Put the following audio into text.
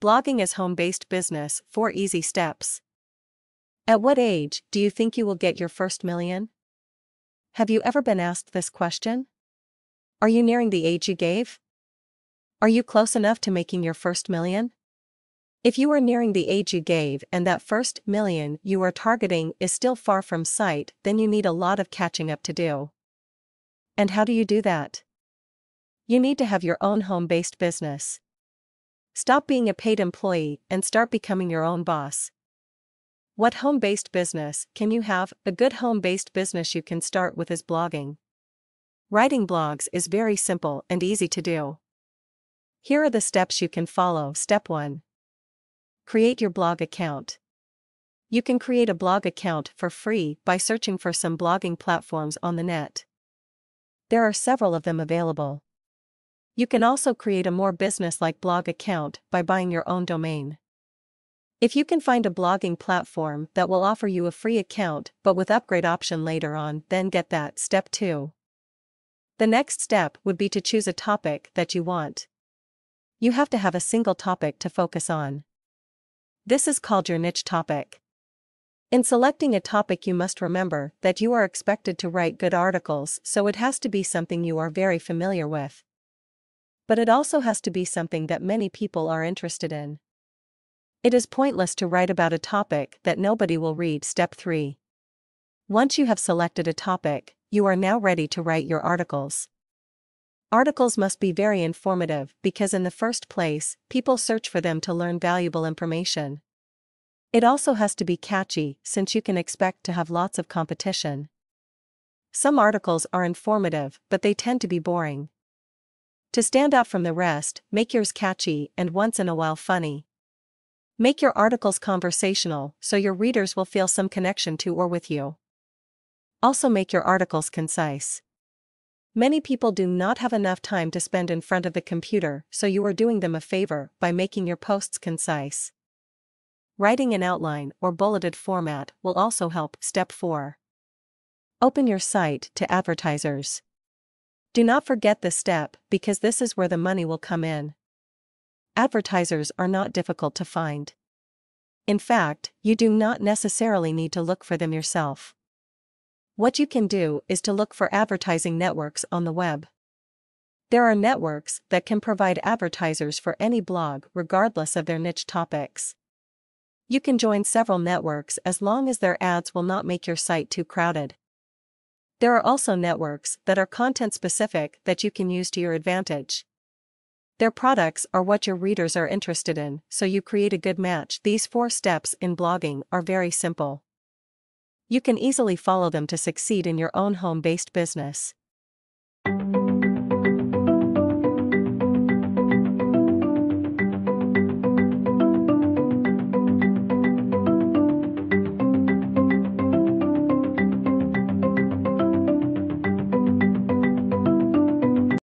Blogging as home based business 4 easy steps. At what age do you think you will get your first million? Have you ever been asked this question? Are you nearing the age you gave? Are you close enough to making your first million? If you are nearing the age you gave and that first million you are targeting is still far from sight, then you need a lot of catching up to do. And how do you do that? You need to have your own home based business. Stop being a paid employee and start becoming your own boss. What home based business can you have? A good home based business you can start with is blogging. Writing blogs is very simple and easy to do. Here are the steps you can follow. Step 1 Create your blog account. You can create a blog account for free by searching for some blogging platforms on the net. There are several of them available. You can also create a more business-like blog account by buying your own domain. If you can find a blogging platform that will offer you a free account but with upgrade option later on, then get that. Step 2. The next step would be to choose a topic that you want. You have to have a single topic to focus on. This is called your niche topic. In selecting a topic, you must remember that you are expected to write good articles, so it has to be something you are very familiar with but it also has to be something that many people are interested in. It is pointless to write about a topic that nobody will read. Step 3. Once you have selected a topic, you are now ready to write your articles. Articles must be very informative because, in the first place, people search for them to learn valuable information. It also has to be catchy since you can expect to have lots of competition. Some articles are informative, but they tend to be boring. To stand out from the rest, make yours catchy and once in a while funny. Make your articles conversational so your readers will feel some connection to or with you. Also, make your articles concise. Many people do not have enough time to spend in front of the computer, so you are doing them a favor by making your posts concise. Writing an outline or bulleted format will also help. Step 4. Open your site to advertisers. Do not forget this step because this is where the money will come in. Advertisers are not difficult to find. In fact, you do not necessarily need to look for them yourself. What you can do is to look for advertising networks on the web. There are networks that can provide advertisers for any blog regardless of their niche topics. You can join several networks as long as their ads will not make your site too crowded. There are also networks that are content specific that you can use to your advantage. Their products are what your readers are interested in, so you create a good match. These four steps in blogging are very simple. You can easily follow them to succeed in your own home based business.